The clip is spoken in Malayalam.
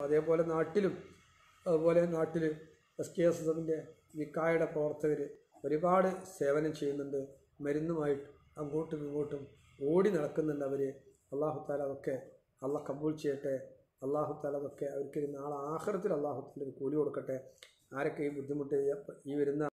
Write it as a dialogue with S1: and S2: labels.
S1: അതേപോലെ നാട്ടിലും അതുപോലെ നാട്ടിൽ എസ് കെ എസ് എഫിന്റെ വിക്കായുടെ പ്രവർത്തകർ ഒരുപാട് സേവനം ചെയ്യുന്നുണ്ട്. മരുന്നുമായിട്ട് അങ്ങോട്ടും ഇങ്ങോട്ടും ഓടി നടക്കുന്നുണ്ട് അവർ അള്ളാഹുത്താല അതൊക്കെ അള്ള കബൂൽ ചെയ്യട്ടെ. അള്ളാഹുത്താല അതൊക്കെ അവർക്ക് നാളെ ആഹ്റത്തിൽ അള്ളാഹു ഒരു കൂലി കൊടുക്കട്ടെ. ആരൊക്കെ ഈ ബുദ്ധിമുട്ട് ഈ വരുന്ന